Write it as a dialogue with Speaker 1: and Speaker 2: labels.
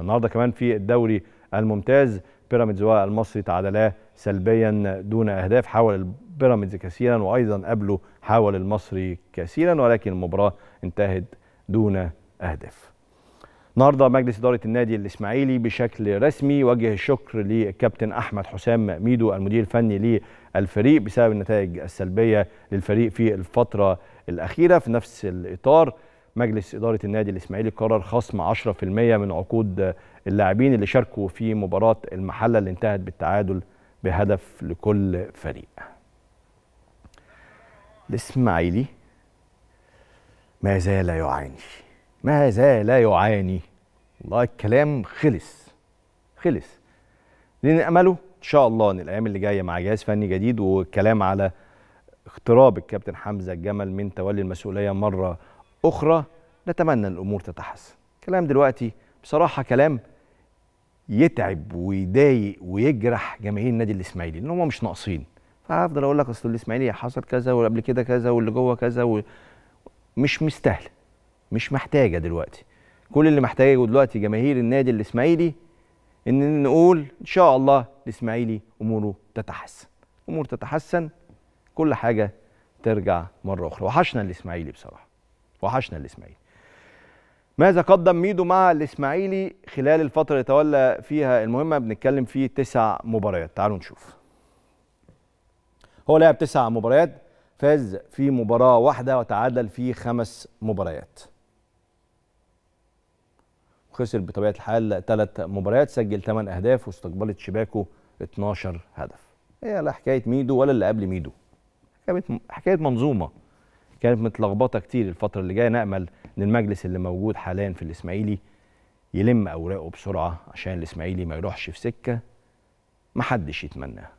Speaker 1: النهارده كمان في الدوري الممتاز بيراميدز والمصري تعادلا سلبيا دون أهداف حاول بيراميدز كثيرا وأيضا قبله حاول المصري كثيرا ولكن المباراة انتهت دون أهداف. النهارده مجلس إدارة النادي الإسماعيلي بشكل رسمي وجه الشكر للكابتن أحمد حسام ميدو المدير الفني للفريق بسبب النتائج السلبية للفريق في الفترة الأخيرة في نفس الإطار مجلس إدارة النادي الإسماعيلي قرر خصم 10% من عقود اللاعبين اللي شاركوا في مباراة المحلة اللي انتهت بالتعادل بهدف لكل فريق. الإسماعيلي ما زال يعاني ما زال يعاني والله الكلام خلص خلص لأن امله إن شاء الله إن الأيام اللي جاية مع جهاز فني جديد والكلام على اقتراب الكابتن حمزة الجمل من تولي المسؤولية مرة أخرى نتمنى ان الأمور تتحسن. كلام دلوقتي بصراحة كلام يتعب ويضايق ويجرح جماهير النادي الإسماعيلي لأن هم مش ناقصين. فهفضل أقول لك أصل الإسماعيلي حصل كذا وقبل كده كذا واللي جوه كذا و... مش مستاهلة مش محتاجة دلوقتي. كل اللي محتاجه دلوقتي جماهير النادي الإسماعيلي إن نقول إن شاء الله الإسماعيلي أموره تتحسن. أمور تتحسن كل حاجة ترجع مرة أخرى. وحشنا الإسماعيلي بصراحة. وحشنا الإسماعيلي. ماذا قدم ميدو مع الإسماعيلي خلال الفترة اللي تولى فيها المهمة؟ بنتكلم فيه تسع مباريات. تعالوا نشوف. هو لعب تسع مباريات فاز في مباراة واحدة وتعادل في خمس مباريات. خسر بطبيعة الحال ثلاث مباريات سجل 8 أهداف واستقبلت شباكه 12 هدف. هي لا حكاية ميدو ولا اللي قبل ميدو. حكاية منظومة. كانت متلخبطة كتير الفترة اللي جاية نأمل إن المجلس اللي موجود حاليا في الإسماعيلي يلم أوراقه بسرعة عشان الإسماعيلي ما يروحش في سكة محدش يتمناها.